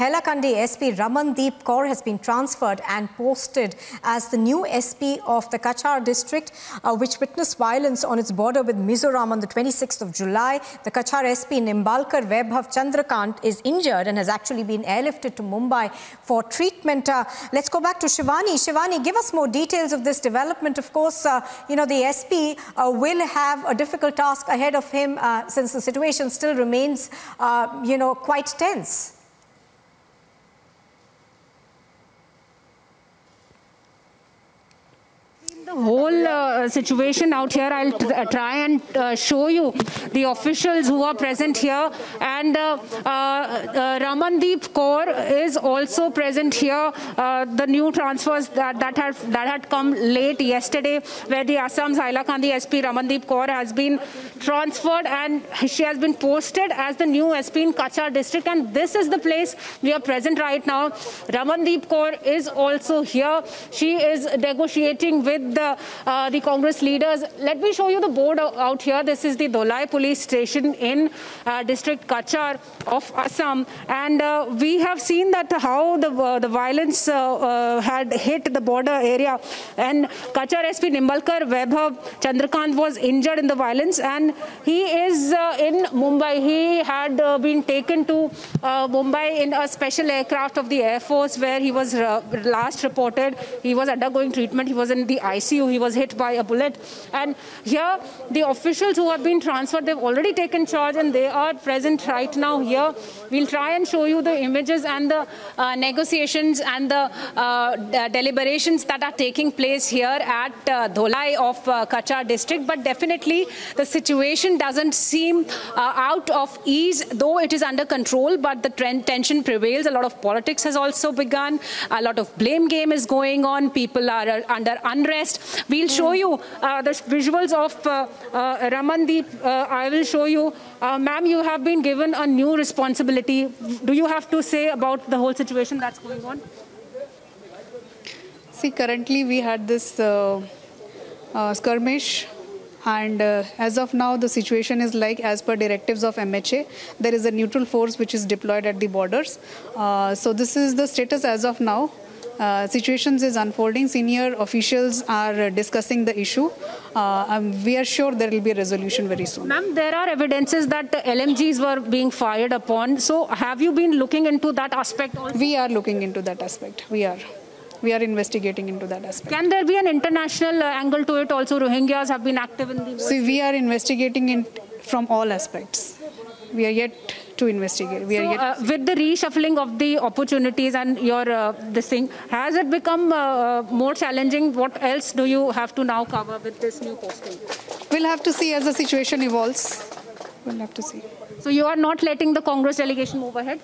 Hailakandi SP Ramandeep Kaur has been transferred and posted as the new SP of the Cachar district, uh, which witnessed violence on its border with Mizoram on the 26th of July. The Cachar SP Nimbalkar Vaibhav Chandrakant is injured and has actually been airlifted to Mumbai for treatment. Uh, let's go back to Shivani. Shivani, give us more details of this development. Of course, uh, you know, the SP uh, will have a difficult task ahead of him uh, since the situation still remains, uh, you know, quite tense. the whole uh, situation out here. I'll uh, try and uh, show you the officials who are present here. And uh, uh, uh Ramandeep Kaur is also present here. The new transfers that, that, had, that had come late yesterday, where the Assam's Hailakandi SP Ramandeep Kaur has been transferred and she has been posted as the new SP in Cachar district. And this is the place we are present right now. Ramandeep Kaur is also here. She is negotiating with the, uh, the Congress leaders. Let me show you the board out here. This is the Dholai police station in uh, district Cachar of Assam. And uh, we have seen that how the, uh, the violence uh, had hit the border area. And Cachar SP Nimbalkar Vaibhav Chandrakant was injured in the violence and he is in Mumbai. He had been taken to Mumbai in a special aircraft of the Air Force where he was last reported. He was undergoing treatment. He was in the ICU. He was hit by a bullet. And here, the officials who have been transferred, they've already taken charge and they are present right now here. We'll try and show you the images and the uh, negotiations and the uh, deliberations that are taking place here at uh, Dholai of uh, Cachar district. But definitely, the situation doesn't seem uh, out of ease, though it is under control, but the trend, tension prevails. A lot of politics has also begun. A lot of blame game is going on. People are uh, under unrest. We'll show you uh, the visuals of uh, uh, Ramandeep. Uh, I will show you. Uh, ma'am, you have been given a new responsibility. Do you have to say about the whole situation that's going on? See, currently we had this uh, skirmish and uh, as of now the situation is like as per directives of MHA there is a neutral force which is deployed at the borders uh, so this is the status as of now uh, situations is unfolding. Senior officials are discussing the issue. Uh, um, we are sure there will be a resolution very soon. Ma'am, there are evidences that the LMGs were being fired upon. So have you been looking into that aspect also? We are looking into that aspect. We are we are investigating into that aspect. Can there be an international uh, angle to it also? Rohingyas have been active in the... See, we are investigating in, from all aspects. We are yet to investigate. We so, are uh, with the reshuffling of the opportunities and your uh, this thing, has it become uh, uh, more challenging? What else do you have to now cover with this new posting? We'll have to see as the situation evolves. We'll have to see. So you are not letting the Congress delegation move ahead?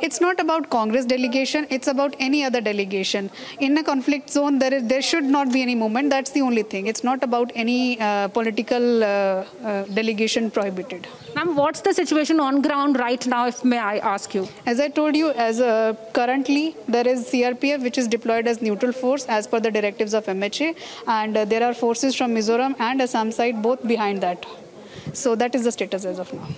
It's not about Congress delegation, it's about any other delegation. In a conflict zone, there, is, there should not be any movement. That's the only thing. It's not about any uh, political uh, uh, delegation prohibited. Ma'am, what's the situation on ground right now, if may I ask you? As I told you, as uh, currently there is CRPF which is deployed as neutral force as per the directives of MHA and uh, there are forces from Mizoram and Assam side both behind that. So that is the status as of now.